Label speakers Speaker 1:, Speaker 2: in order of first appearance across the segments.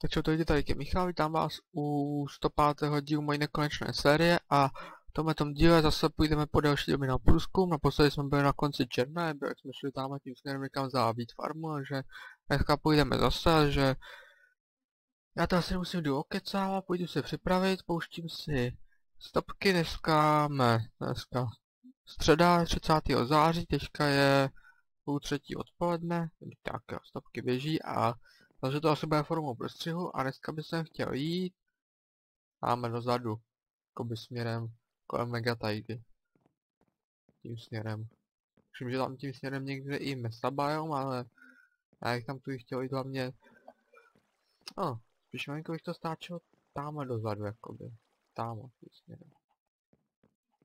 Speaker 1: Tak čo, to jde tady ke Michal, vítám vás u 105. dílu mojí nekonečné série a v tom díle zase půjdeme po další doby na průzkum, naposledy jsme byli na konci černé, byli jsme šli tam tím směrem někam zábít farmu, takže dneska půjdeme zase, že já to asi musím jdu okecávat, půjdu se připravit, pouštím si stopky, dneska máme, dneska středa 30. září, teďka je půl třetí odpoledne, tak stopky běží a takže to asi bude formou prostřihu a dneska bych chtěl jít. Máme dozadu. Jakoby směrem kolem Megatidy. Tím směrem. Myslím, že tam tím směrem někde i Mesabajom, ale já bych tam tu chtěl jít hlavně... No, spíš malinko bych to stáčel tamhle dozadu, jakoby. Tamhle tím směrem.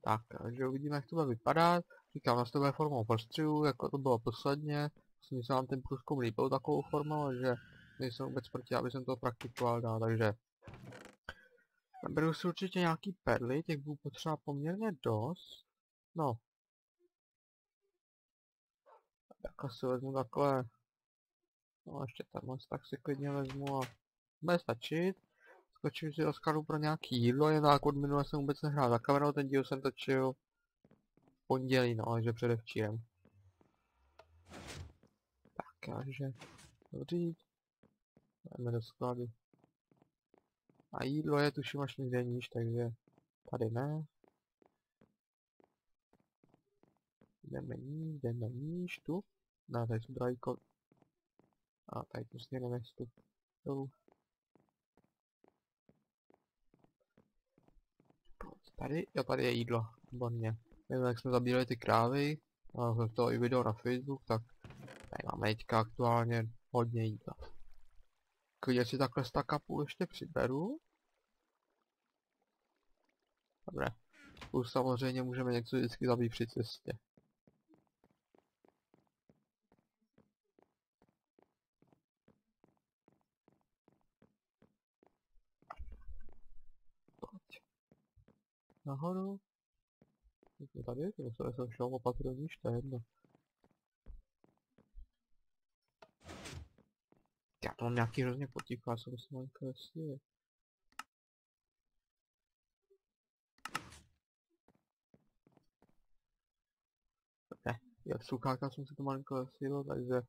Speaker 1: Tak, takže uvidíme, jak to bude vypadat. Říkám, na to bude formou prostřihu, jako to bylo posledně. Myslím, že se vám ten průzkum líbil takovou formou, že nejsem vůbec proti, aby jsem to praktikoval dál, takže Beru si určitě nějaký perly, těch budu potřeba poměrně dost. No. Tak asi vezmu takhle. No ještě tenhle tak si klidně vezmu a bude stačit. Skočím si do skladu pro nějaký jídlo, jen tak od minule jsem vůbec nehrál za kamerou, ten díl jsem točil v pondělí, no, takže předevčírem. Tak, takže dobrý. Jdeme do skladu. A jídlo je tuším až někde níž, takže tady ne. Jdeme níž, jdeme níž, tu. Ne, tady jsou drajko. A tady to směrem tu. Dolů. Tady, jo tady je jídlo, výborně. Jak jsme zabírali ty krávy, a jsem to i video na Facebook, tak tady máme teďka aktuálně hodně jídla. Klidně si takhle staka půl ještě přiberu. Dobré. Plus samozřejmě můžeme něco vždycky zabít při cestě. Nahoru. Tady, to jsem šel opatrovníš, to je jedno. Já to mám nějaký hrozně potichu, já jsem musím malinko vesílit. Ne, jsem si to malinko vesílil, takže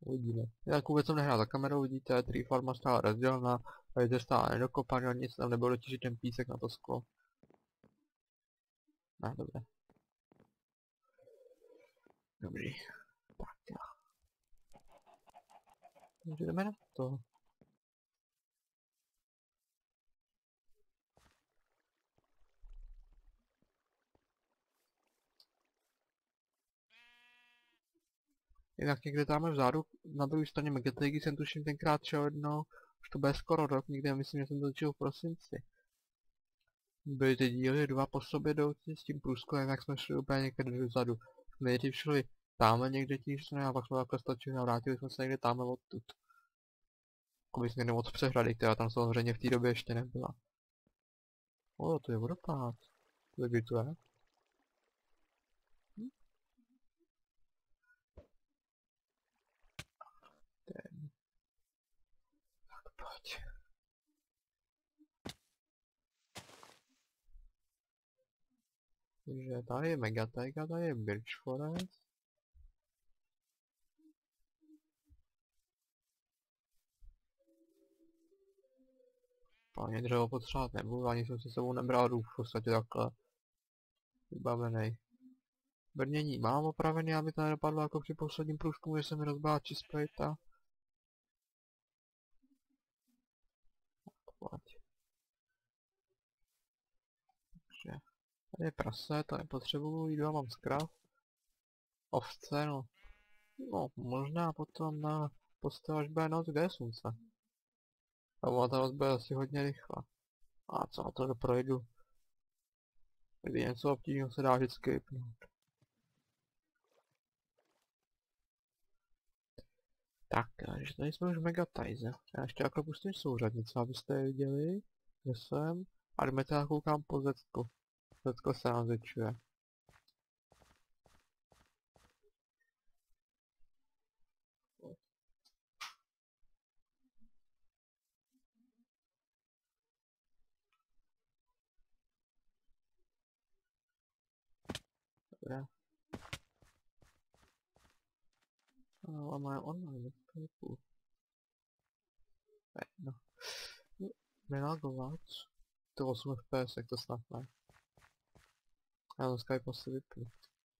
Speaker 1: uvidíme. Jak vůbec jsem nehrál za kamerou, vidíte, Tree Farma stála rozdělená, tady stála nedokopaný, nic tam nebylo dotížit ten písek na to sklo. Ne, dobré. Dobrý. Tak jo. Takže jdeme na to. Jinak někde tam vzadu, na druhé straně Megategy jsem tuším tenkrát šel jednou, už to bude skoro rok, někde myslím, že jsem to v prosinci. Byly ty díly dva po sobě jdoucí s tím průzkumem, jak jsme šli úplně někde dozadu. Nejdřív šli tamhle někde tížně a pak jsme takhle stačili a vrátili jsme se někde tamhle odtud. Jakoby směrem od přehrady, která tam samozřejmě v té době ještě nebyla. O, to je vodopád. Kdy to je? Takže tady je Megatega, tady je Birch Forest. Ani dřevo potřebovat nebudu, ani jsem si sebou nebral rův, v podstatě takhle. Vybavený. Brnění mám opravený, aby to nedopadlo jako při posledním průzkumu, že se mi rozbala čisplejta. Pojď. Takže, tady je prase, to nepotřebuju, jídla mám zkrav. Ovce, no. No, možná potom na postel, až bude noc, kde je slunce. A ta bude asi hodně rychlá. A co na to projdu? Kdy něco obtížného se dá vždycky vypnout. Tak, takže tady jsme už v Megatize. Já ještě jako pustím souřadnice, abyste je viděli, kde jsem. A jdeme teda koukám po Zetku. Wszystko sam rzuciłem. Yeah. Oh, am I online purple? Right, no. May I go out? There was one first sector stuff like online, to je cool. Ne, no. Nenagovat. To 8 fps, jak to snad ne. Já to Skype asi vypnu.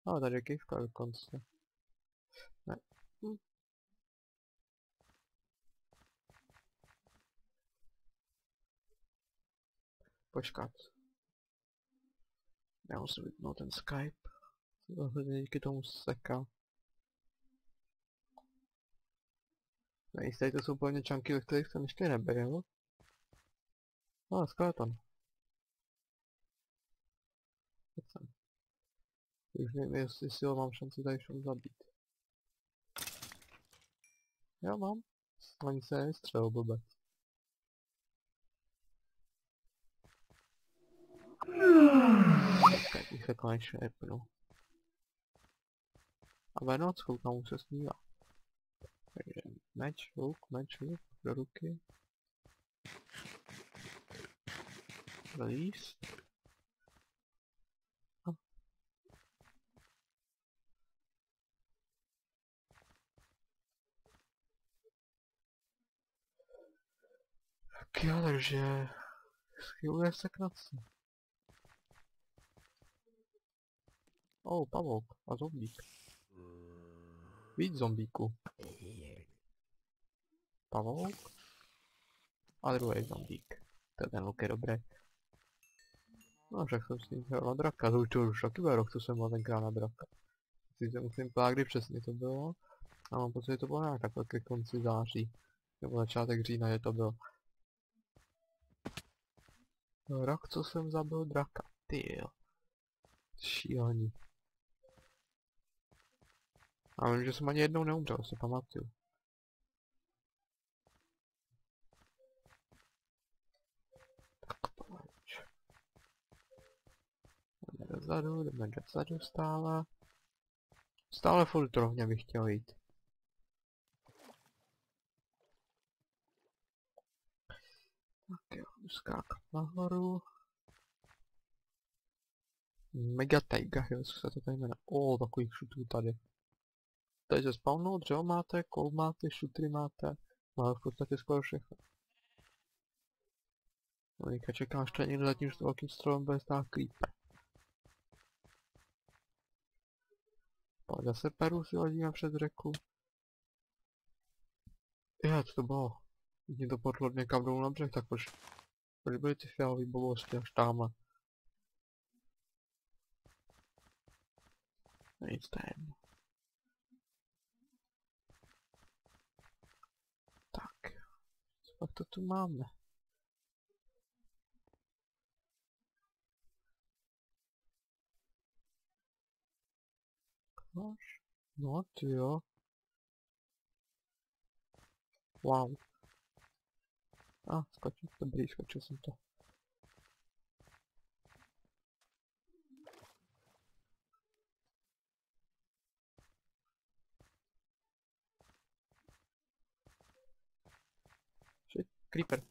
Speaker 1: Ale tady je kývka dokonce. Ne. Hm. Počkat. Já musím vypnout ten Skype. Zase díky tomu seká. Nejistý, to jsou úplně čanky, ve kterých jsem ještě nebyl. No, skeleton. Teď jsem. Už nevím, jestli si ho mám šanci tady všem zabít. Já mám. Ani se nevystřelil blbec. Tak bych se konečně vypnu. A Venoc, koukám, už se smívá. Takže meč, luk, meč, luk, do ruky. Líst. Tak jo, takže schyluje se k noci. Oh, pavouk a zombík. Víc zombíků. Pavouk. A druhý zombík. To je ten luk je dobrý. No však jsem s ním hrál na draka, to už to už taky byl rok, co jsem byl tenkrát na draka. Si se musím pát, kdy přesně to bylo. A mám pocit, že to bylo nějak takhle ke konci září. Nebo začátek října, že to bylo. Rok, co jsem zabil draka. Ty jo. Šílený. A vím, že jsem ani jednou neumřel, si pamatuju. Tak pojď. Jdeme dozadu, jdeme dozadu stále. Stále furt rovně bych chtěl jít. Tak jo, skákat nahoru. Mega Taiga Hills se to tady jmenuje. O, takových šutů tady. Tady se spawnou, dřevo máte, kol máte, šutry máte. Máme v podstatě skoro všechno. No teďka čekám, ještě někdo za tím velkým stromem bude stát creeper. Pak zase peru si hodíme před řeku. Je, co to bylo? Mě to podlo někam dolů na břeh, tak proč? Proč byly ty fialový bobosti až tamhle? Nic to je jedno. Tak. Co pak to tu máme? Máš? No ty jo. Wow. A, skočil, dobrý, skočil jsem to. Creeper.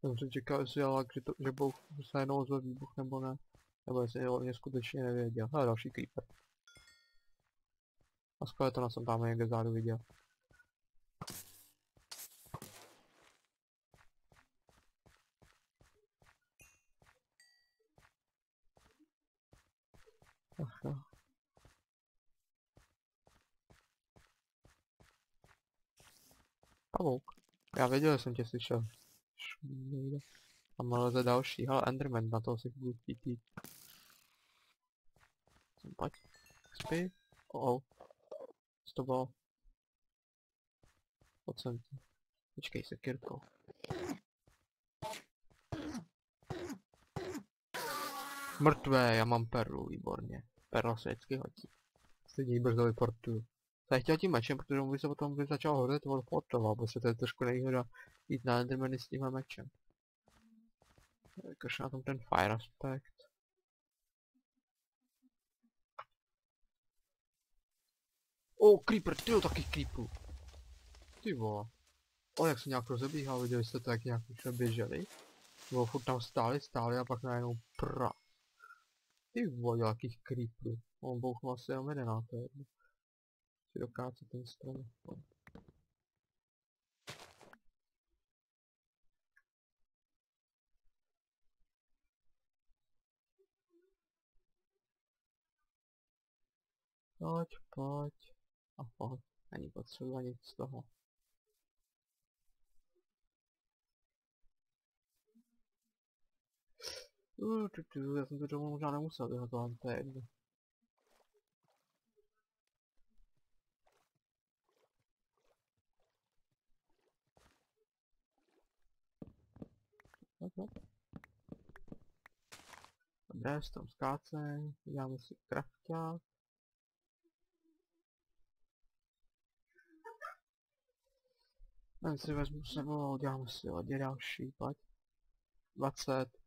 Speaker 1: Jsem si čekal, jestli ale, že, to, že bouch se jednou ozve výbuch nebo ne. Nebo jestli o mě skutečně nevěděl. Ale další Creeper. A skeletona jsem tam někde zádu viděl. Jo. Pavouk. Já věděl, že jsem tě slyšel. Tam leze další, ale Enderman, na toho si budu chtít jít. Pojď. Spí. Oh, oh. Co to bylo? Pojď sem. Počkej se, Kirko. Mrtvé, já mám perlu, výborně. Perla se vždycky hodí. Stejně brzo vyportuju. Chtěl tím mečem, protože on by se potom by začal hodit teleportovat, protože to je trošku nevýhoda jít na Endermany s tímhle mečem. Jakož na tom ten fire aspekt. O, oh, creeper, ty jo, taky creeperu. Ty vole. O, jak se nějak rozebíhal, viděli jste to, jak nějak už běželi? Nebo furt tam stáli, stáli a pak najednou pra. Ty vole, jakých creeperů. On bouchnul asi jenom jeden, to je jedno. Si dokáce ten strom. Pojď, pojď. A pojď. Ani potřeba nic z toho. Uh, tu, tu, já jsem to domů možná nemusel vyhazovat, to je jedno. Dobré, s tom skácem, děláme si krafťák. Ten si vezmu sebou, děláme si lodě další, pojď. 20.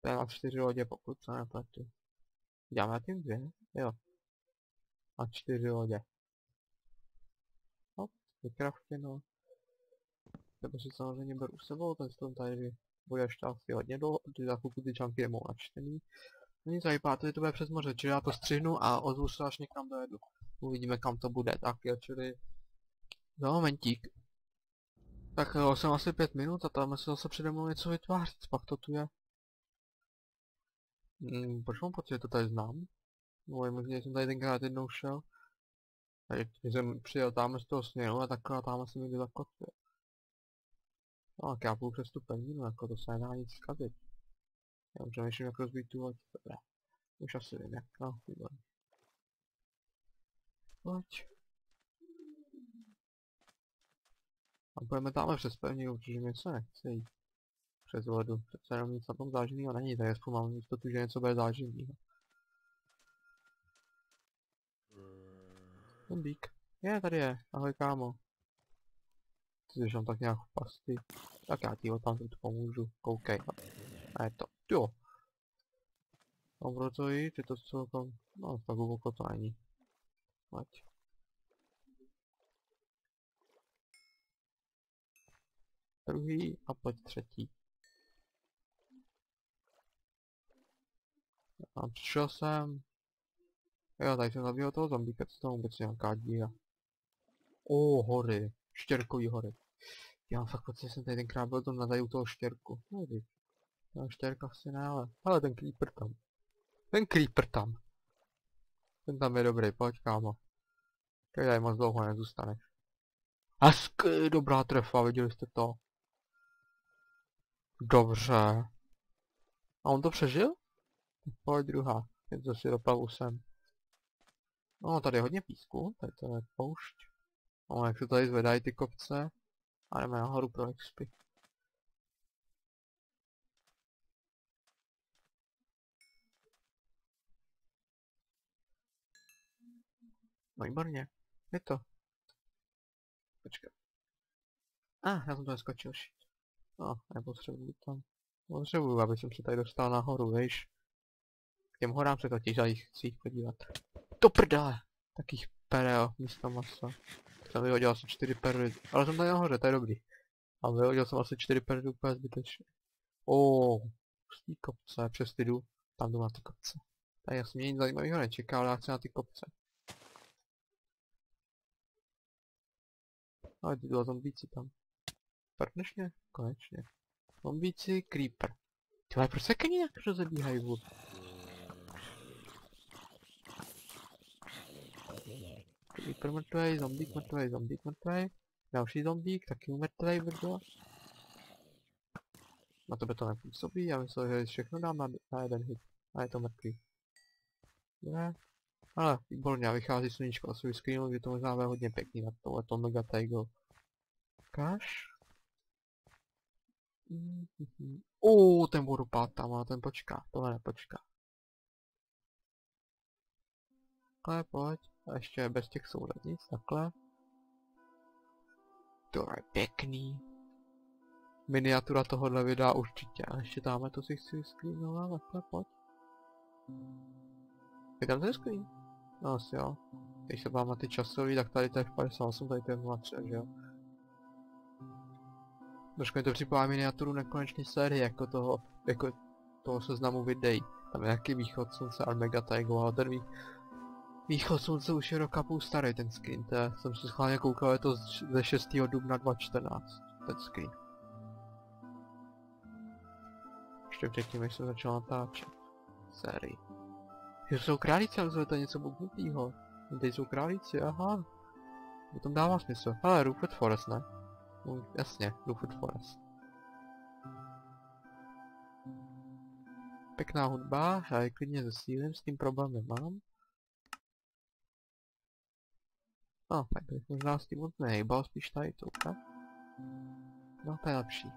Speaker 1: To je na 4 lodě, pokud se nepletu. Děláme tím dvě? Jo. A 4 lodě. Hop, vykraftěno. Tebe si samozřejmě beru s sebou, ten strom tady bude ještě asi hodně dlouho, ty za chvilku ty čanky nemou načtený. Není zajímá, to bude přes moře, čili já to střihnu a ozvu se až někam dojedu. Uvidíme kam to bude, tak jo, čili za momentík. Tak jo, jsem asi pět minut a tam se zase přede mnou něco vytvářet, pak to tu je. Hmm, proč mám pocit, že to tady znám? No, je možná, jsem tady tenkrát jednou šel. A když jsem přijel tam z toho směru a takhle tam jsem někde zakotvil. No, tak já půjdu přes tu pevninu, jako to se nedá nic zkazit. Já už přemýšlím, jak rozbít tu loď, dobré. Už asi vím, jak, no, výborně. Pojď. A půjdeme tamhle přes pevninu, protože mi se nechce jít. Přes vodu, přece jenom nic na tom záživného není, tak aspoň mám jistotu, že něco bude záživného. Zombík. Je, tady je. Ahoj kámo. Ty jsi tam tak nějak v pasti. Tak já ti ho tam teď pomůžu. Koukej. A je to. Jo. Mám pro to jít, je to celkom... No, tak hluboko to není. Ať. Druhý a pojď třetí. A přišel jsem... Jo, tady jsem zabíjel toho zombíka, co tam vůbec nějaká díra. O, hory. Štěrkový hory. Já fakt pocit, že jsem tady tenkrát byl tam tady u toho štěrku. No víš. Ta štěrka asi ne, ale... Ale ten creeper tam. Ten creeper tam. Ten tam je dobrý, pojď kámo. Tady tady moc dlouho nezůstaneš. Hezky, dobrá trefa, viděli jste to? Dobře. A on to přežil? Pojď druhá. Je to si doplavu sem. No, tady je hodně písku, tady to je poušť. No, jak se tady zvedají ty kopce. A jdeme nahoru pro expy. No výborně. Je to. Počkej. A, ah, já jsem to neskočil. No, nepotřebuji tam. Potřebuji, aby jsem se tady dostal nahoru, víš. Těm horám se totiž a jich chci podívat. To prdele! Takých perel místo masa. Jsem vyhodil asi 4 perly, ale jsem tady nahoře, to je dobrý. A vyhodil jsem asi 4 perly úplně zbytečně. O, z té kopce, přes ty jdu, tam jdu na ty kopce. Tady jasně nic zajímavého nečeká, ale já chci na ty kopce. Ale ty dva zombíci tam. Prdneš mě? Konečně. Zombíci, creeper. Ty proč se kení jak rozebíhají vůbec? Creeper mrtvej, zombík mrtvej, zombík mrtvej. Další zombík, taky mrtvej brdo. Na tebe to nepůsobí, já myslel, že všechno dám na, na jeden hit. A je to mrtvý. Ne. Ale výborně, vychází sluníčko a svůj screenu, kdy to možná bude hodně pěkný na tohleto mega tagl. Kaš. Mm -hmm. O, ten vodopád tam, ale ten počká, tohle nepočká. Ale pojď. A ještě bez těch souradnic, takhle. To je pěkný. Miniatura tohohle videa určitě. A ještě tamhle to si chci vyscreenovat, takhle pojď. Je tam ten screen? No asi jo. Když se mám ty časový, tak tady to je 58, tady to je 03, že jo. Trošku mi to připomíná miniaturu nekonečné série, jako toho, jako toho seznamu videí. Tam je nějaký východ slunce Armega Taigo, ale ten vý... Východ slunce už je roka půl starý ten skin, to je, jsem si schválně koukal, je to ze 6. dubna 2014, ten skin. Ještě předtím, než jsem začal natáčet. Sérii. Že jsou králíci, ale to je něco bubnutýho. Tady jsou králíci, aha. To tom dává smysl. Ale Rupert Forest, ne? No, jasně, Rupert Forest. Pěkná hudba, já ji klidně zesílím, s tím problém nemám. No, tak bych možná s tím moc nehejbal, spíš tady to, tak? No, to je lepší.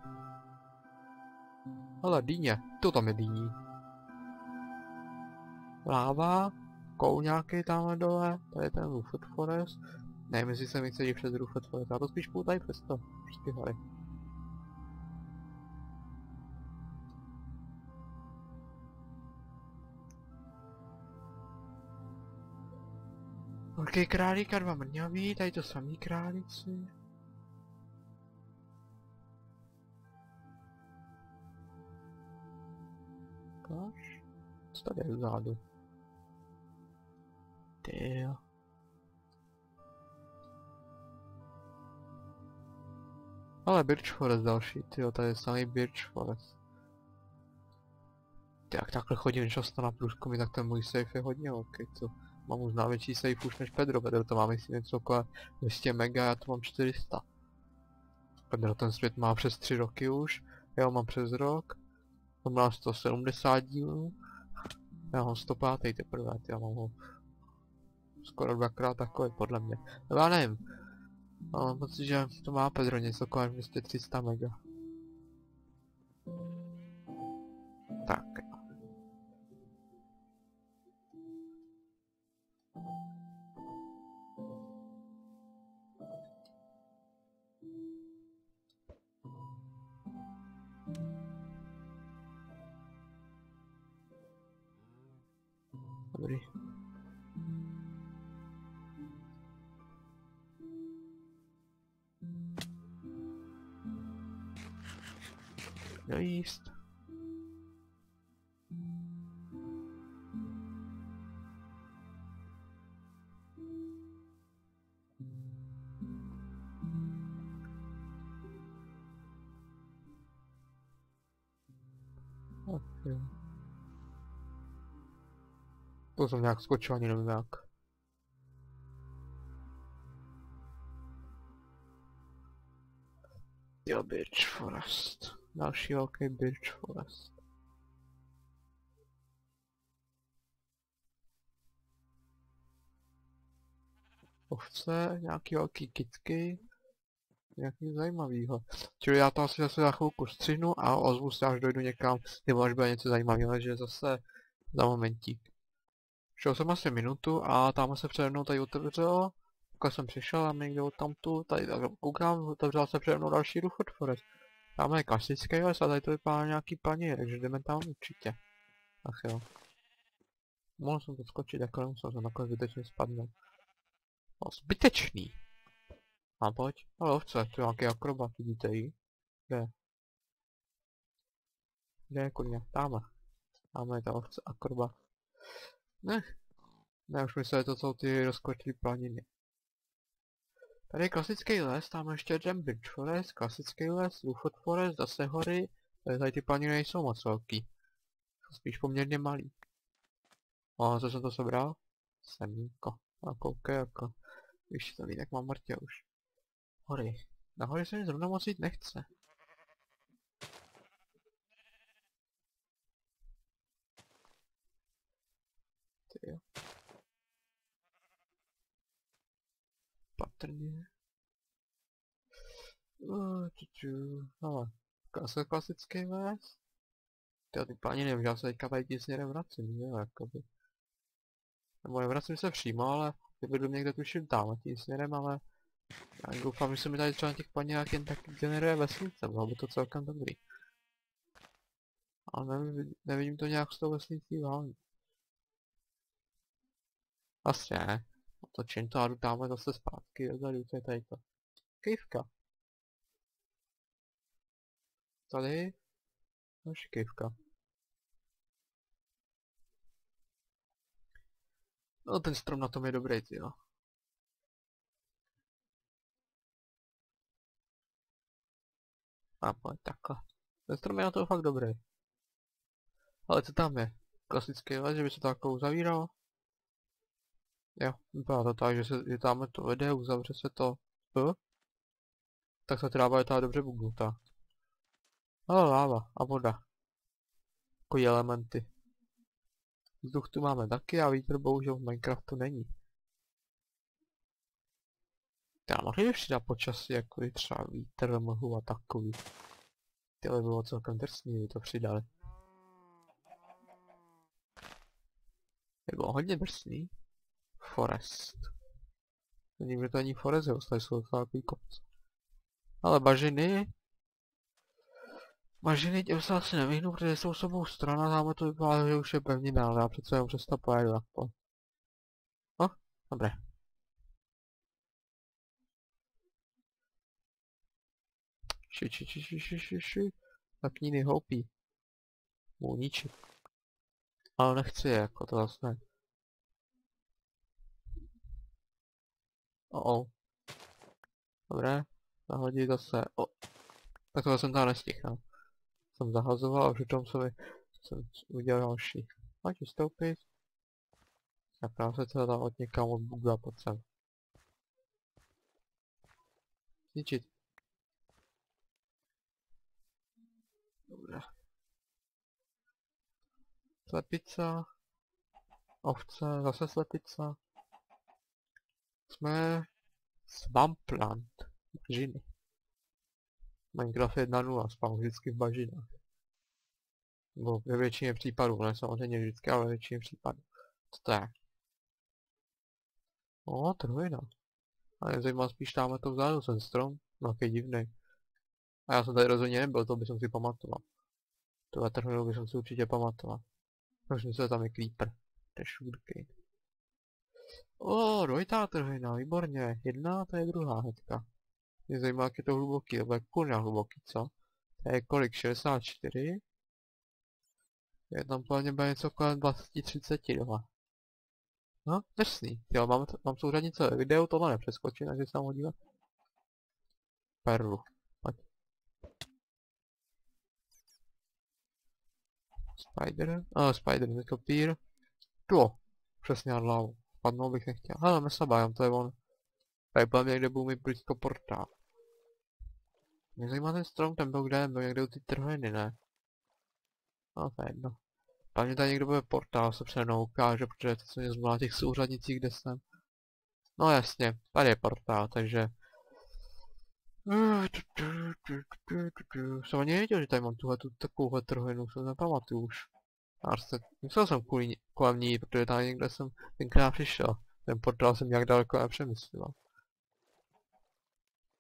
Speaker 1: Ale dýně, to tam je dýní. Láva, kou nějaký tamhle dole, to je ten Rufet Forest. Nevím, jestli se mi chce jít přes Rufet Forest, já to spíš půjdu tady přes to, přes ty hory. Velký králík a dva mrňaví, tady to samý králíci. Kaš? Co tady je vzadu? Ty. Ale Birch Forest další, ty tady je samý Birch Forest. Ty jak takhle chodím často na průzkumy, tak ten můj safe je hodně ok, co? Mám možná větší safe už než Pedro, Pedro to má myslím něco okolo 200 mega, já to mám 400. Pedro ten svět má přes 3 roky už, já ho mám přes rok. On má 170 dílů. Já mám 105 teprve, já mám ho skoro dvakrát takový podle mě. No já nevím. Mám pocit, že to má Pedro něco kolem 200-300 mega. To jsem nějak skočil, ani nevím jak. Jo, Birch Forest. Další velký Birch Forest. Ovce, nějaký velký kitky. Nějaký zajímavýho. Čili já to asi zase za chvilku střihnu a ozvu se až dojdu někam, nebo až bude něco zajímavého, že zase za momentík. Šel jsem asi minutu a tam se přede mnou tady otevřelo. Pokud jsem přišel a někde od tamtu, tady tak koukám, otevřel se přede mnou další Ruford Forest. Tam je klasický les a tady to vypadá nějaký paní, takže jdeme tam určitě. Ach jo. Mohl jsem to skočit, jako nemusel jsem nakonec zbytečně spadnout. No, zbytečný. A pojď. Ale ovce, to je nějaký akrobat, vidíte ji? Kde? Kde je kurňa? Táme. Táme je ta ovce akrobat. Ne. Ne, už myslel, že to jsou ty rozkvetlý planiny. Tady je klasický les, tam ještě ten Bridge Forest, klasický les, Ruford Forest, zase hory. Tady, tady ty planiny nejsou moc velký. Jsou spíš poměrně malý. O, co jsem to sebral? Semínko. A koukej jako. Víš, to ví, jak mám mrtě už. Hory. Na hory se mi zrovna moc jít nechce. Jo. Patrně. Uh, čuču. Ale, zase klasický les. Ty ty páni nevím, já se teďka tady tím směrem vracím, jo, jakoby. Nebo nevracím se přímo, ale vyvedu někde tuším tam tím směrem, ale já doufám, že se mi tady třeba na těch panělách jen tak generuje vesnice, bylo by to celkem dobrý. Ale nevidím, nevidím to nějak s tou vesnicí hlavně. Asi ne. Otočím to a jdu tamhle zase zpátky, dozadu, to je tady to. Kejvka. Tady. Další kejvka. No ten strom na tom je dobrý, ty jo. A pojď takhle. Ten strom je na to fakt dobrý. Ale co tam je? Klasický les, že by se to jako uzavíralo? Jo, vypadá to tak, že se je tam to vede, uzavře se to. P? Tak se tráva je ta dobře bugnutá. Ale láva a voda. Takový elementy. Vzduch tu máme taky a vítr bohužel v Minecraftu není. Já mohli přidat počasí, jako je třeba vítr, mlhu a takový. Tyhle bylo celkem drsný, to přidali. Je bylo hodně drsný. Forest. Nevím, že to není forest, jo, tady jsou takový kopce. Ale bažiny... Bažiny těm se asi nevyhnu, protože jsou s obou strana, záme to vypadá, že už je pevnina, ale já přece jenom přes to pojedu aspoň. No, dobré. Ši, ši, ši, ši, ši, ši, ši. Tak ní houpí. Můj ničit. Ale nechci je, jako to zase ne. Oh, oh. Dobré, zahodit zase. O. Tak to jsem tam nestihl. Jsem zahazoval a přitom jsem, jsem udělal další. Pojď vystoupit. Napravil se to od někam od buga pod sem. Zničit. Dobré. Slepice. Ovce, zase slepice. Jsme Swampland. Bažiny. Minecraft 1.0 spal vždycky v bažinách. Nebo ve většině případů, ne samozřejmě vždycky, ale ve většině případů. Co to je? O, trojina. A mě zajímá spíš tamhle to vzadu, ten strom. No, jaký divný. A já jsem tady rozhodně nebyl, to bych si pamatoval. Tohle trojinu bych si určitě pamatoval. Možná se tam je creeper. To je. O, dvojitá trhina, výborně. Jedna, to je druhá hnedka. Mě zajímá, jak je to hluboký, bude kurňa hluboký, co? To je kolik, 64? Je tam plně bude něco kolem 20-30 doma. No, drsný. Jo, mám, mám souřadnice ve videu, tohle nepřeskočí, takže se tam hodíme. Perlu. Pojď. Spider. Oh, Spider, netopír. To. Přesně na hlavu. Padnout bych nechtěl. Hele, Mesabajam, to je on. Tady byl někde byl mi blízko portál. Mě zajímá ten strom, ten byl kde? Byl někde u ty trhliny, ne? No, to je jedno. Hlavně tady někdo bude portál, se přede mnou ukáže, protože to se mě zmlá těch souřadnicích, kde jsem. No jasně, tady je portál, takže... Jsem ani nevěděl, že tady mám tuhle tu takovouhle trhlinu, se nepamatuju už. Se, musel jsem kvůli, kolem ní, protože tady někde jsem tenkrát přišel. Ten portál jsem nějak daleko nepřemyslel.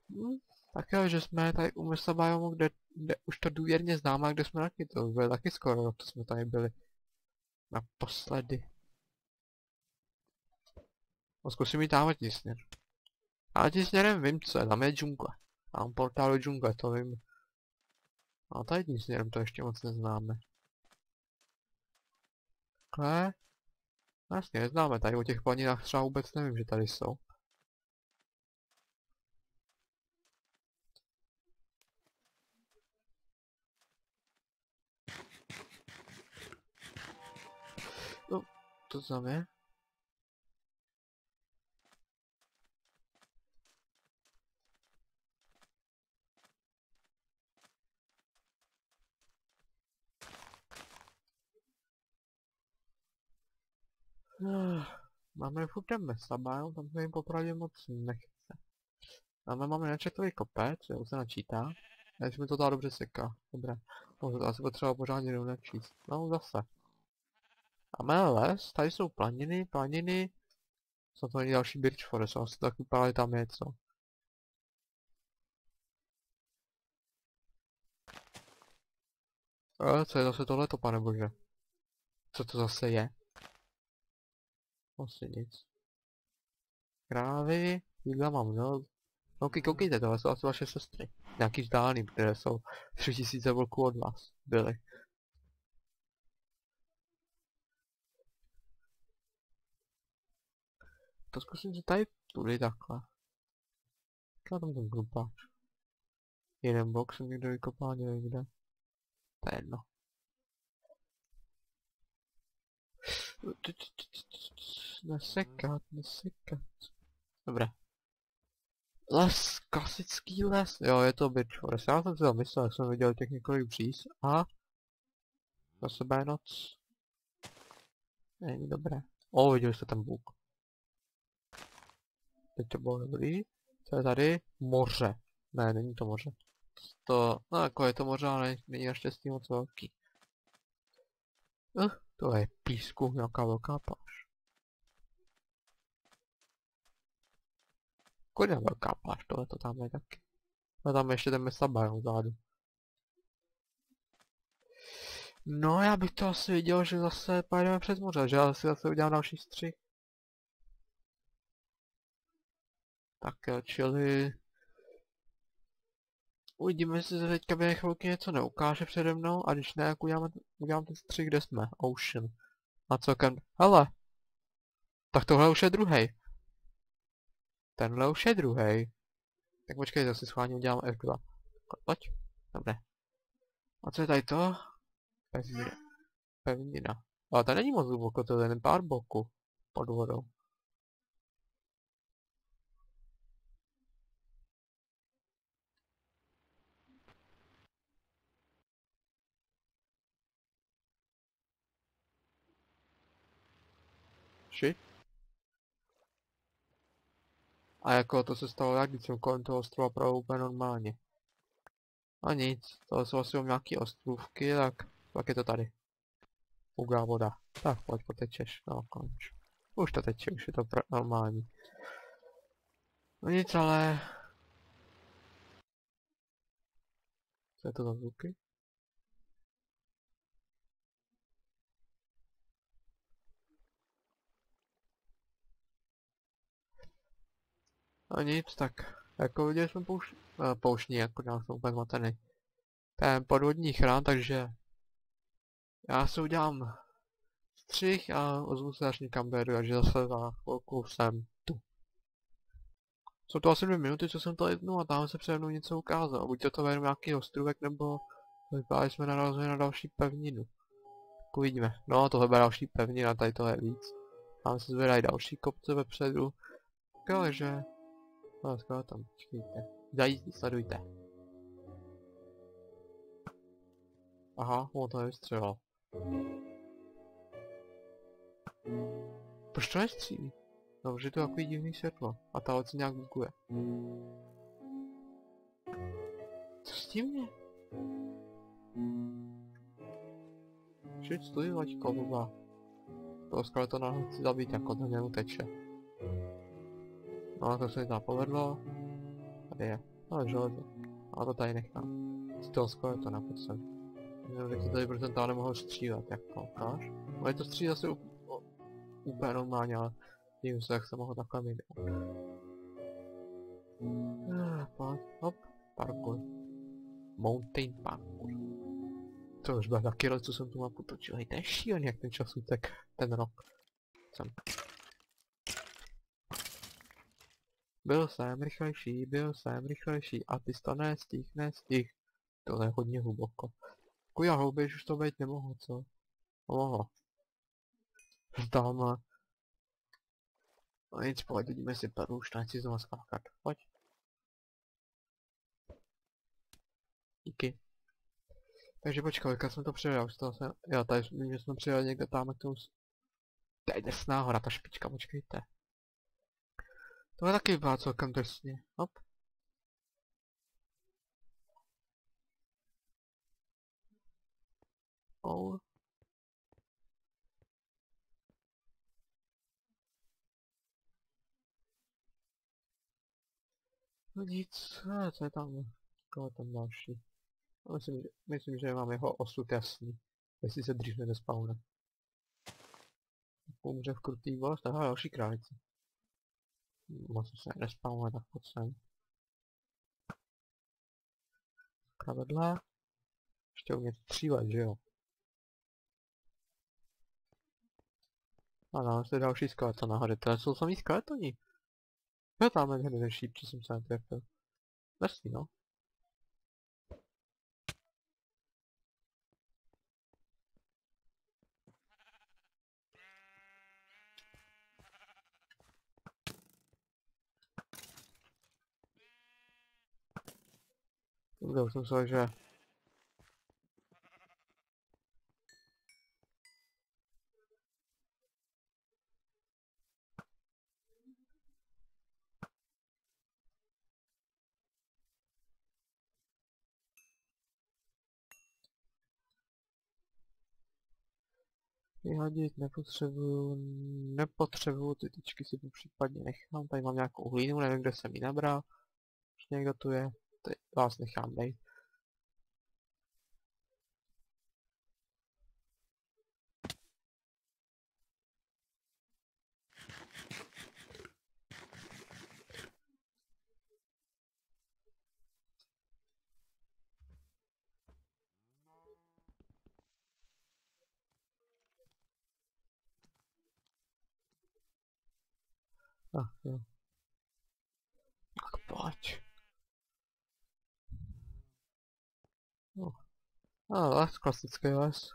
Speaker 1: Hm, tak jo, že jsme tady u Mesa Biomu, kde, kde už to důvěrně známe, kde jsme taky, to bylo taky skoro, to jsme tady byli. Naposledy. No zkusím jít tamhle tím směr. Ale tím směrem vím co je, tam je džungle. Tam portál do džungle, to vím. A tady tím směrem to ještě moc neznáme. Takhle. Vlastně neznáme, tady o těch planinách třeba vůbec nevím, že tady jsou. No, to tam Máme furt ten Mesabile, tam se jim popravdě moc nechce. Máme, máme načetový kopec, jo, se načítá. A mi to dá dobře seká. Dobré. Můžu to asi potřeba pořádně jenom načíst. No zase. Máme les, tady jsou planiny, planiny. Co to není další Birch Forest, asi tak vypadá, tam je co. Ale co je zase tohleto, pane bože? Co to zase je? Asi nic. Krávy, jídla mám, no. No koukejte, tohle jsou asi vaše sestry. Nějaký vzdálený, které jsou 3000 vlků od vás. Byly. to zkusím si tady tudy takhle. Já tam ten grupáč. Jeden box jsem někdo vykopal, nevím kde. To je jedno. Nesekat, nesekat. Dobré. Les, klasický les. Jo, je to Bitch Forest. Já jsem si to myslel, jak jsem viděl těch několik bříz. A za sebe je noc. Není dobré. O, viděli jste ten bůk. Teď to bylo dobrý. Co je tady? Moře. Ne, není to moře. To, no jako je to moře, ale není naštěstí moc velký. Uh, to je písku, nějaká velká pláž. Kolik velká pláž, tohle to tam je taky. A tam ještě ten mesa zádu. No, já bych to asi viděl, že zase pojedeme přes moře, že asi zase udělám další střih. Tak čili... Uvidíme, jestli se teďka během chvilky něco neukáže přede mnou, a když ne, jak uděláme, udělám ten střih, kde jsme, Ocean. A celkem, hele! Tak tohle už je druhý. Tenhle už je druhý. Tak počkej, si schválně udělám F2. Pojď. Dobré. A co je tady to? Pevnina. Pevnina. Ale to není moc hluboko, to je jen pár boků pod vodou. Shit. A jako to se stalo jak, když jsem kolem toho ostrova pravou úplně normálně. A nic, to jsou asi nějaký ostrůvky, tak pak je to tady. Ugá voda. Tak, pojď potečeš. No, konč. Už to teče, už je to normální. No nic, ale... Co je to za zvuky? No nic, tak jako viděli jsme pouš... Uh, pouštní, jako já jsem úplně zmatený. Ten podvodní chrán, takže já si udělám střih a ozvu se až někam beru, takže zase za chvilku jsem tu. Jsou to asi dvě minuty, co jsem to jednu a tam se přede mnou něco ukázalo. Buď to to jenom nějaký ostrůvek, nebo vypadali jsme narazili na další pevninu. Tak uvidíme. No, tohle bude další pevnina, tady to je víc. Tam se zvedají další kopce vepředu. Takže... No, skoro tam, počkejte. Zajízdí, sledujte. Aha, on to nevystřelil. Proč to nestřílí? No, že to takový divný světlo. A ta loď nějak bukuje. Co s tím je? Šit stojí laťko, blbá. Toho skeletona chci zabít, jako to neuteče. No, to se mi tam povedlo. Tady je. Ale železo. A to tady nechám. Z toho skeletona, pojď sem. Jenom řekl tady procentál nemohl střílet, jak to ukáž. No je to střílet asi úplně normálně, ale nevím se, jak se mohl takhle mít. Ah, hop, parkour. Mountain parkour. To už bude taky rok, co jsem tu mapu točil. Hej, to je šílený, jak ten čas utek, ten rok. Jsem. Byl jsem rychlejší, byl jsem rychlejší a ty to nestih, nestih. To je hodně hluboko. Já hlouběji už to být nemohlo, co? Mohlo. Tam... No nic, pojď, vidíme si peru, už nechci znovu skákat. Pojď. Díky. Takže počkej, jak jsme to přijeli, už to jsem, já tady že jsme přijeli někde tam, jak to Tady jde hora, ta špička, počkejte. To taky vypadá celkem drsně, hop. Oh. No nic, a co je tam? Koho tam další? Myslím, že, myslím, že mám jeho osud jasný. Jestli se dřív nedespawne. Umře v krutý boss, aha, další králice. Moc se nedespawne, tak pojď sem. Pravedla. Ještě umět střílet, že jo? A dáme se další skeleton nahoře, to jsou samý skeletoni. Jo, tam je ten šíp, co jsem se netrefil. Drsný, no. Už jsem myslel, že... Vyhodit nepotřebuju, nepotřebuju, ty tyčky si případně nechám, tady mám nějakou hlínu, nevím kde jsem ji nabral, už někdo tu je, ty vás nechám bejt. Ach jo. Tak pojď. No. A les, klasický les.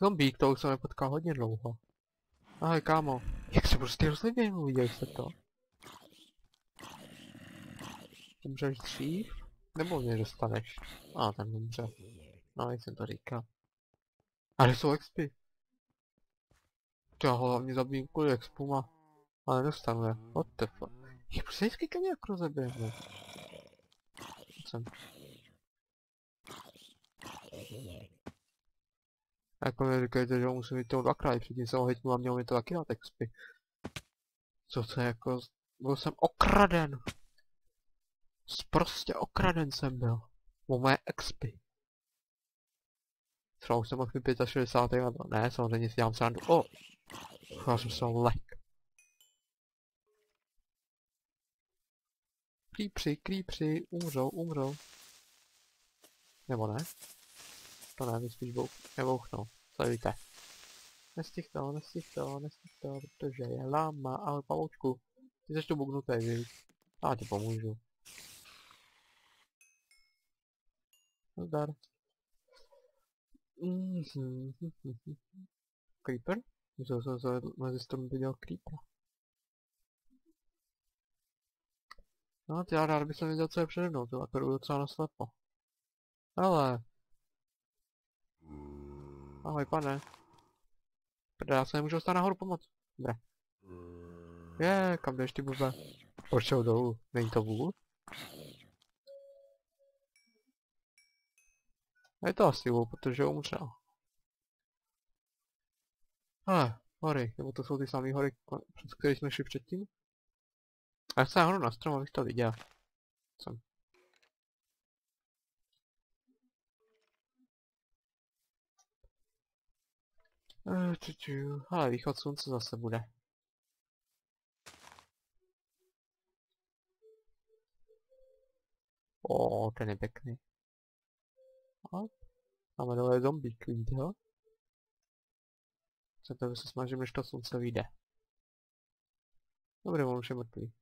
Speaker 1: Zombík, to už jsem nepotkal hodně dlouho. Ahoj kámo. Jak se prostě rozlidil, viděli jste to? Umřeš dřív? Nebo mě dostaneš? A, ah, ten umře. No, jak jsem to říkal. Ale jsou expy. Já ho hlavně zabijím kvůli expuma. Ale dostanu je. What the fuck? Jak prostě vždycky ke mně jak rozeběhne. Jsem. Jako mi říkajte, že musím mít toho dvakrát, předtím jsem ho hitnul a měl mi to taky dát expy. Co to je jako... Byl jsem okraden. Prostě okraden jsem byl. O moje expy. Třeba už jsem mít 65 level. Ne, samozřejmě si dělám srandu. O! Oh. Já jsem se lek. Creepři, creepři, umřou, umřou. Nebo ne? To ne, spíš bouch, nebouchnou. Co víte? Nestih to, nestih to, nestih to, protože je lama, ale pavoučku. Ty jsi tu bugnutý, víš? Já ti pomůžu. Zdar. Mhm. Creeper? Myslel jsem se mezi stromy viděl Creeper. No, ty já rád bych se viděl, co je přede mnou, to jako docela naslepo. Ale... Ahoj, pane. Protože já se nemůžu dostat nahoru pomoct. Dobré. Je, kam jdeš ty blbe? Proč dolů? Není to vůd? Je to asi vůd, protože umřel. Ale, hory, nebo to jsou ty samé hory, přes které jsme šli předtím? Já se nahoru na strom, abych to viděl. Co? Uh, Ale východ slunce zase bude. O, ten je pěkný. Hop. Máme dole zombík, vidíte ho? Se to se snažím, než to slunce vyjde. Dobře, on už je mrtvý.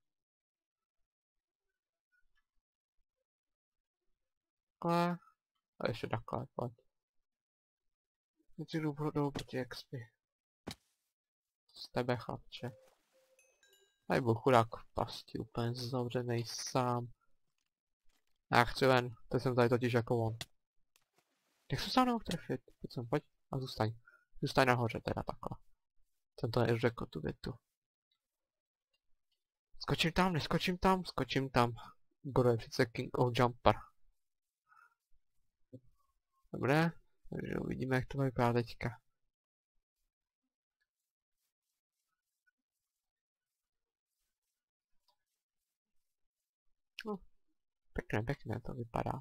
Speaker 1: takhle. A ještě takhle, pojď. Teď jdu dolů proti XP. Z tebe, chlapče. Tady byl chudák v pasti, úplně zavřený sám. Já chci ven, teď jsem tady totiž jako on. Jak se sám nemohl trefit? Pojď sem, pojď a zůstaň. Zůstaň nahoře teda takhle. Jsem to neřekl tu větu. Skočím tam, neskočím tam, skočím tam. Je přece King of Jumper. Dobré, takže uvidíme, jak to vypadá teďka. No, pěkné, pěkné to vypadá.